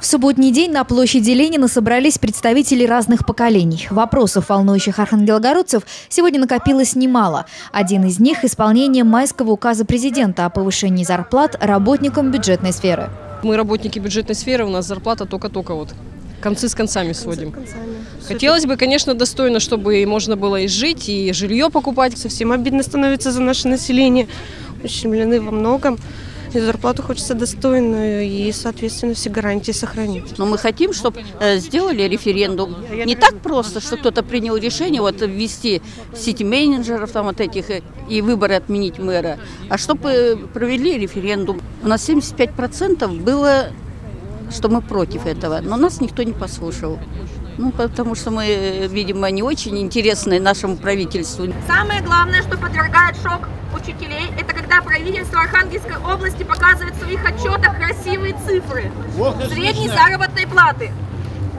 В субботний день на площади Ленина собрались представители разных поколений. Вопросов, волнующих архангелогородцев, сегодня накопилось немало. Один из них – исполнение майского указа президента о повышении зарплат работникам бюджетной сферы. Мы работники бюджетной сферы, у нас зарплата только-только вот. Концы с концами сводим. Хотелось бы, конечно, достойно, чтобы можно было и жить, и жилье покупать. Совсем обидно становится за наше население. Ущемлены во многом. И зарплату хочется достойную, и, соответственно, все гарантии сохранить. Но мы хотим, чтобы сделали референдум. Не так просто, что кто-то принял решение вот ввести сети менеджеров там вот этих э, и выборы отменить мэра, а чтобы провели референдум. У нас 75% было, что мы против этого, но нас никто не послушал. Ну, потому что мы, видимо, не очень интересны нашему правительству. Самое главное, что подвергает шок учителей, это когда правительство Архангельской области показывает в своих отчетах красивые цифры средней заработной платы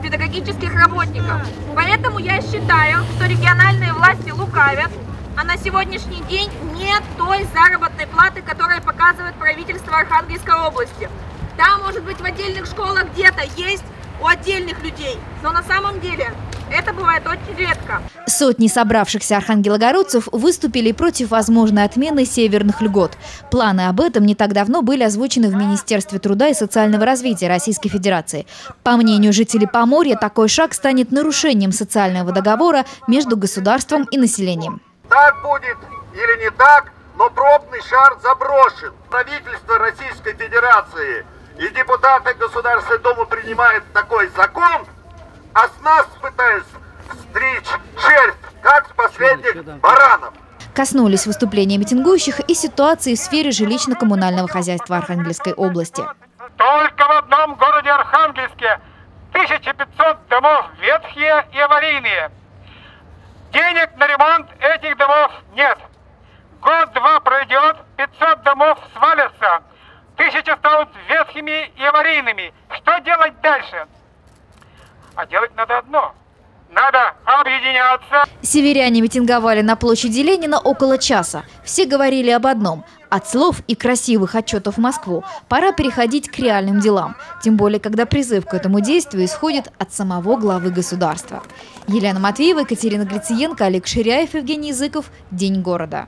педагогических работников. Поэтому я считаю, что региональные власти лукавят, а на сегодняшний день нет той заработной платы, которая показывает правительство Архангельской области. Да, может быть, в отдельных школах где-то есть у отдельных людей, но на самом деле это бывает очень редко. Сотни собравшихся архангелогородцев выступили против возможной отмены северных льгот. Планы об этом не так давно были озвучены в Министерстве труда и социального развития Российской Федерации. По мнению жителей Поморья, такой шаг станет нарушением социального договора между государством и населением. Так будет или не так, но пробный шар заброшен. Правительство Российской Федерации и депутаты Государственной Думы принимают такой закон, а с нас пытаются стричь червь, как с последних баранов. Коснулись выступления митингующих и ситуации в сфере жилищно-коммунального хозяйства Архангельской области. Только в одном городе Архангельске 1500 домов ветхие и аварийные. Денег на ремонт этих домов нет. Год-два пройдет, 500 домов свалятся, тысячи станут ветхими и аварийными. Что делать дальше? А делать надо одно. Надо объединяться. Северяне митинговали на площади Ленина около часа. Все говорили об одном. От слов и красивых отчетов в Москву пора переходить к реальным делам. Тем более, когда призыв к этому действию исходит от самого главы государства. Елена Матвеева, Екатерина Глициенко, Олег Ширяев, Евгений Языков. День города.